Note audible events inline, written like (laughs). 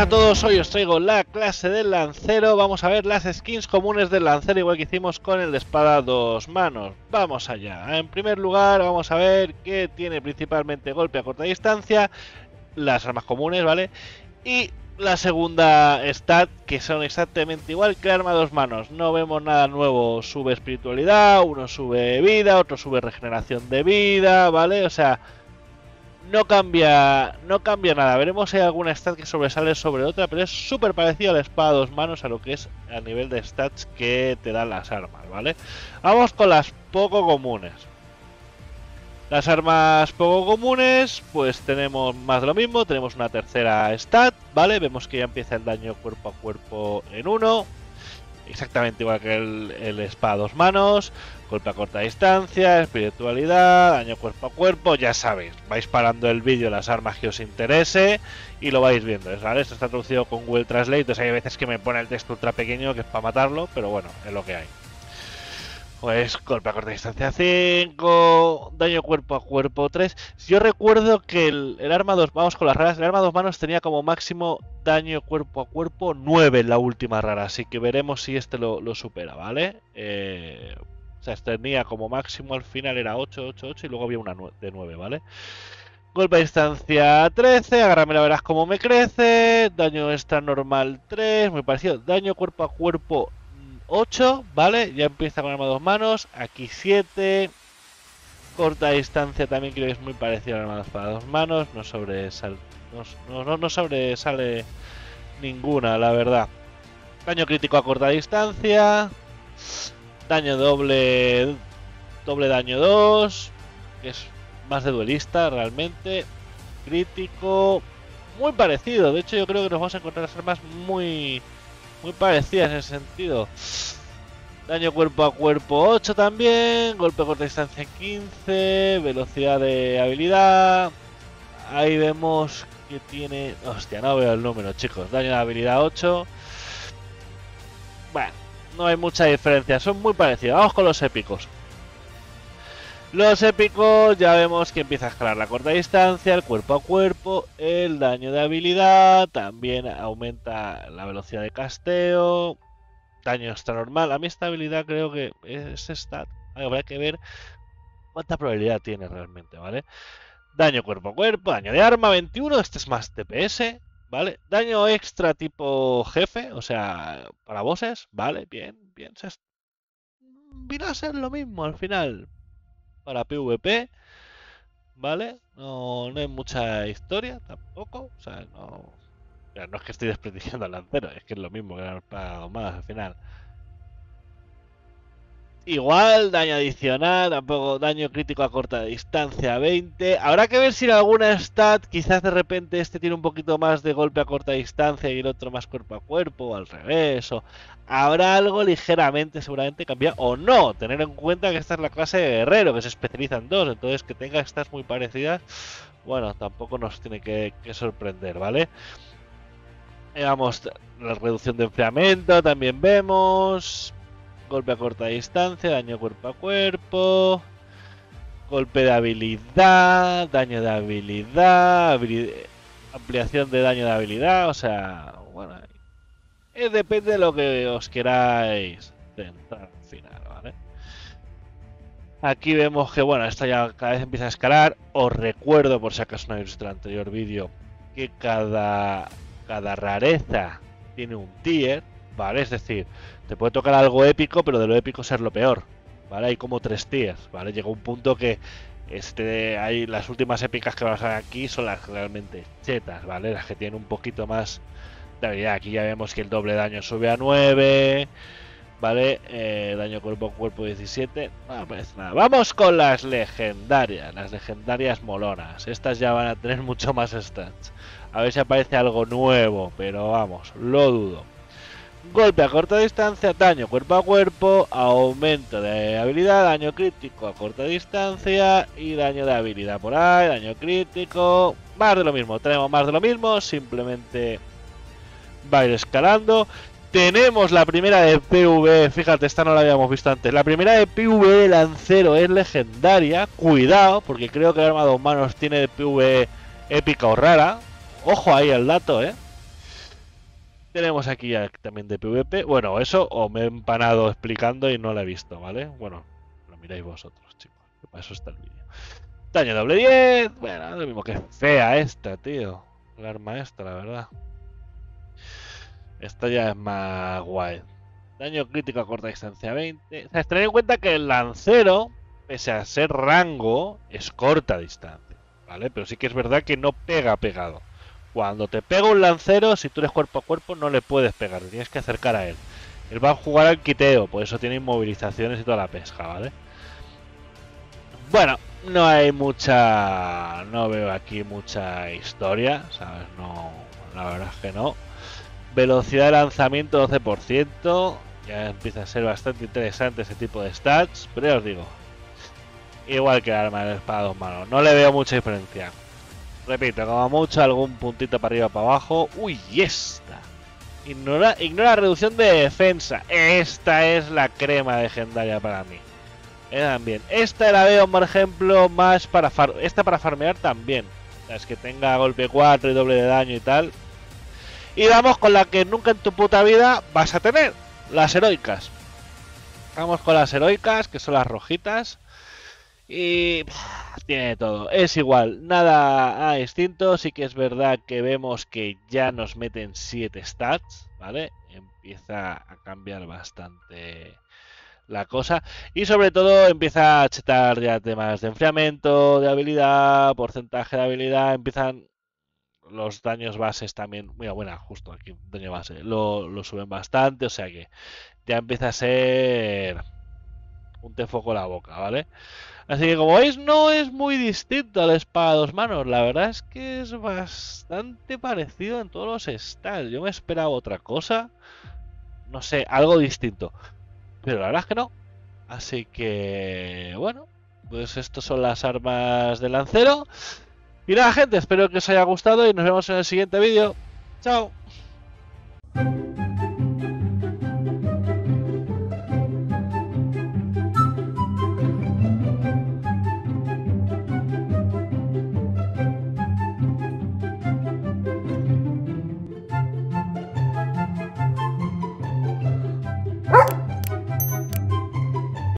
a todos, hoy os traigo la clase del lancero, vamos a ver las skins comunes del lancero igual que hicimos con el de espada dos manos, vamos allá, en primer lugar vamos a ver que tiene principalmente golpe a corta distancia, las armas comunes, ¿vale? Y la segunda stat que son exactamente igual que arma dos manos, no vemos nada nuevo, sube espiritualidad, uno sube vida, otro sube regeneración de vida, ¿vale? O sea no cambia no cambia nada. Veremos si hay alguna stat que sobresale sobre otra, pero es súper parecido a la espada dos manos a lo que es a nivel de stats que te dan las armas, ¿vale? Vamos con las poco comunes. Las armas poco comunes, pues tenemos más de lo mismo, tenemos una tercera stat, ¿vale? Vemos que ya empieza el daño cuerpo a cuerpo en uno, exactamente igual que el, el espada a dos manos, golpe a corta distancia, espiritualidad, daño cuerpo a cuerpo, ya sabéis, vais parando el vídeo las armas que os interese y lo vais viendo, ¿vale? Esto está traducido con Google Translate, entonces hay veces que me pone el texto ultra pequeño que es para matarlo, pero bueno, es lo que hay. Pues golpe a corta distancia 5, daño cuerpo a cuerpo 3. Yo recuerdo que el, arma 2, vamos con las raras, el arma 2 manos tenía como máximo daño cuerpo a cuerpo 9 en la última rara, así que veremos si este lo, supera, ¿vale? Eh, o sea, este tenía como máximo al final era 8, 8, 8 y luego había una de 9, ¿vale? Golpe a distancia 13, agárrame la verás cómo me crece, daño extra normal 3, muy parecido, daño cuerpo a cuerpo 8, ¿vale? Ya empieza con arma dos manos. Aquí 7. Corta distancia también creo que es muy parecido a arma para dos manos. No sobresale, no, no, no sobresale ninguna, la verdad. Daño crítico a corta distancia. Daño doble. Doble daño 2. Que es más de duelista realmente. Crítico. Muy parecido. De hecho, yo creo que nos vamos a encontrar las armas muy muy parecidas en ese sentido. Daño cuerpo a cuerpo 8 también, golpe corta distancia 15, velocidad de habilidad. Ahí vemos que tiene... Hostia, no veo el número, chicos. Daño de habilidad 8. Bueno, no hay mucha diferencia, son muy parecidos. Vamos con los épicos. Los épicos ya vemos que empieza a escalar la corta distancia, el cuerpo a cuerpo, el daño de habilidad, también aumenta la velocidad de casteo, daño extra normal. A mí esta habilidad creo que es stat. Habrá que ver cuánta probabilidad tiene realmente, ¿vale? Daño cuerpo a cuerpo, daño de arma 21, este es más TPS, ¿vale? Daño extra tipo jefe, o sea, para bosses, ¿vale? Bien, bien. Vino a ser lo mismo al final para PvP, ¿vale? No, no hay mucha historia tampoco, o sea, no, no es que estoy (laughs) desprestigiando al lancero, es que es lo mismo que para más al final. Igual, daño adicional, tampoco daño crítico a corta distancia 20. Habrá que ver si en alguna stat quizás de repente este tiene un poquito más de golpe a corta distancia y el otro más cuerpo a cuerpo o al revés. O habrá algo ligeramente seguramente cambiado o no. Tener en cuenta que esta es la clase de guerrero que se especializa en dos. Entonces que tenga estas muy parecidas, bueno, tampoco nos tiene que, que sorprender, ¿vale? Veamos la reducción de enfriamiento, también vemos golpe a corta distancia, daño cuerpo a cuerpo, golpe de habilidad, daño de habilidad, ampliación de daño de habilidad, o sea, bueno, eh, depende de lo que os queráis centrar al final, ¿vale? Aquí vemos que, bueno, esta ya cada vez empieza a escalar. Os recuerdo, por si acaso no habéis visto el anterior vídeo, que cada, cada rareza tiene un tier, ¿vale? Es decir, te puede tocar algo épico, pero de lo épico ser lo peor, ¿vale? Hay como tres tiers, ¿vale? Llega un punto que este, hay las últimas épicas que vamos a ver aquí son las realmente chetas, ¿vale? Las que tienen un poquito más de habilidad. Aquí ya vemos que el doble daño sube a 9, ¿vale? Eh, daño cuerpo a cuerpo 17. No parece nada. Vamos con las legendarias, las legendarias molonas. Estas ya van a tener (laughs) mucho más stats. A ver si aparece algo nuevo, pero vamos, lo dudo. Golpe a corta distancia, daño cuerpo a cuerpo, aumento de habilidad, daño crítico a corta distancia y daño de habilidad por ahí, daño crítico, más de lo mismo, tenemos más de lo mismo, simplemente va a ir escalando. Tenemos la primera de PV, fíjate, esta no la habíamos visto antes. La primera de PV de Lancero es legendaria, cuidado, porque creo que el arma de manos tiene de PV épica o rara. Ojo ahí el dato, eh. Tenemos aquí también de PvP. Bueno, eso o me he empanado explicando y no lo he visto, ¿vale? Bueno, lo miráis vosotros, chicos. Para eso está el vídeo. Daño doble 10. Bueno, lo mismo que fea esta, tío. La arma esta, la verdad. Esta ya es más guay. Daño crítico a corta distancia 20. O sea, tener en cuenta que el lancero, pese a ser rango, es corta distancia. ¿Vale? Pero sí que es verdad que no pega pegado. Cuando te pega un lancero, si tú eres cuerpo a cuerpo, no le puedes pegar, tienes que acercar a él. Él va a jugar al quiteo, por eso tiene inmovilizaciones y toda la pesca, ¿vale? Bueno, no hay mucha. No veo aquí mucha historia, ¿sabes? No, la verdad es que no. Velocidad de lanzamiento 12%. Ya empieza a ser bastante interesante ese tipo de stats, pero ya os digo. Igual que el arma de espada dos manos, no le veo mucha diferencia. Repito, como mucho algún puntito para arriba para abajo. Uy, esta. Ignora, ignora reducción de defensa. Esta es la crema legendaria para mí. Eh, también. Esta la veo, por ejemplo, más para far esta para farmear también. Es que tenga golpe 4 y doble de daño y tal. Y vamos con la que nunca en tu puta vida vas a tener. Las heroicas. Vamos con las heroicas, que son las rojitas. Y tiene todo. Es igual, nada distinto. Sí que es verdad que vemos que ya nos meten 7 stats, ¿vale? Empieza a cambiar bastante la cosa. Y sobre todo empieza a chetar ya temas de enfriamiento, de habilidad, porcentaje de habilidad. Empiezan los daños bases también. Muy buena, justo aquí, daño base. Lo suben bastante, o sea que ya empieza a ser un te foco la boca, ¿vale? Así que como veis no es muy distinto al espada a dos manos, la verdad es que es bastante parecido en todos los stats. Yo me esperaba otra cosa, no sé, algo distinto, pero la verdad es que no. Así que bueno, pues estas son las armas de lancero. Y nada gente, espero que os haya gustado y nos vemos en el siguiente vídeo. Chao.